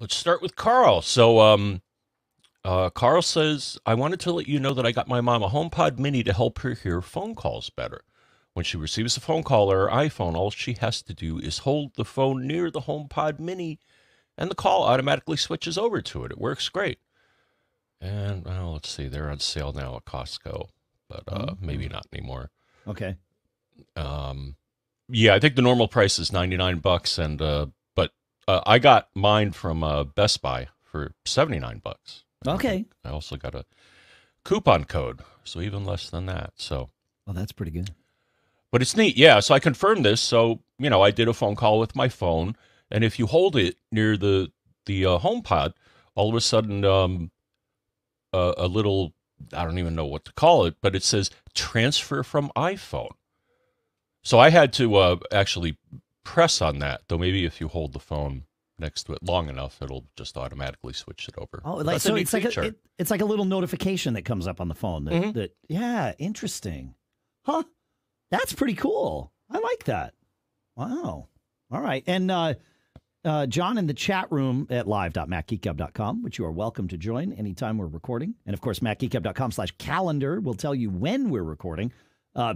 Let's start with Carl. So, um, uh, Carl says, I wanted to let you know that I got my mom a HomePod Mini to help her hear phone calls better. When she receives a phone call or her iPhone, all she has to do is hold the phone near the HomePod Mini, and the call automatically switches over to it. It works great. And well, let's see, they're on sale now at Costco, but uh, Oh. maybe not anymore. Okay. Um, yeah, I think the normal price is ninety nine bucks, and uh, uh, I got mine from uh, Best Buy for seventy nine bucks. Okay. I also got a coupon code, so even less than that. So, Well, that's pretty good. but it's neat, yeah. So I confirmed this. So you know, I did a phone call with my phone, and if you hold it near the the uh, HomePod, all of a sudden, um, a, a little I don't even know what to call it, but it says transfer from iPhone. So I had to uh, actually press on that. Though maybe if you hold the phone next to it long enough, it'll just automatically switch it over. Oh, like so it's like a, it, it's like a little notification that comes up on the phone. That, Mhm. that yeah, interesting, huh? That's pretty cool. I like that. Wow. All right, and uh, uh, John in the chat room at live.macgeekgab.com, which you are welcome to join anytime we're recording, and of course, macgeekgab.com slash calendar will tell you when we're recording. Uh,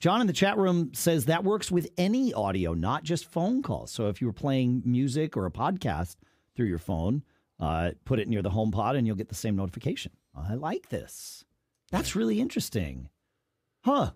John in the chat room says that works with any audio, not just phone calls. So if you were playing music or a podcast through your phone, uh, put it near the HomePod and you'll get the same notification. I like this. That's really interesting. Huh.